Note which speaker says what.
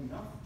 Speaker 1: enough